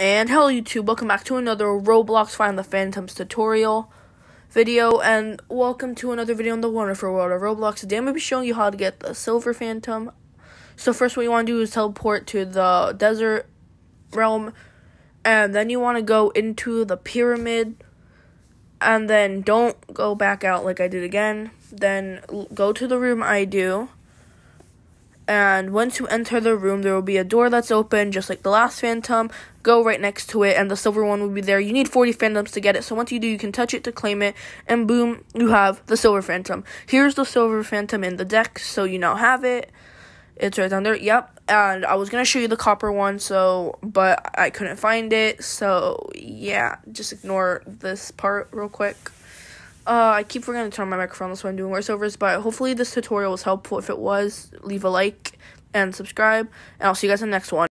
And hello YouTube, welcome back to another Roblox Find the Phantoms tutorial video and welcome to another video in the wonderful world of Roblox. Today I'm going to be showing you how to get the Silver Phantom. So first what you want to do is teleport to the desert realm and then you want to go into the pyramid and then don't go back out like I did again. Then go to the room I do and once you enter the room, there will be a door that's open, just like the last phantom. Go right next to it, and the silver one will be there. You need 40 phantoms to get it, so once you do, you can touch it to claim it, and boom, you have the silver phantom. Here's the silver phantom in the deck, so you now have it. It's right down there. Yep. And I was gonna show you the copper one, so but I couldn't find it. So yeah, just ignore this part real quick. Uh, I keep forgetting to turn on my microphone, that's why I'm doing voiceovers, but hopefully this tutorial was helpful. If it was, leave a like and subscribe, and I'll see you guys in the next one.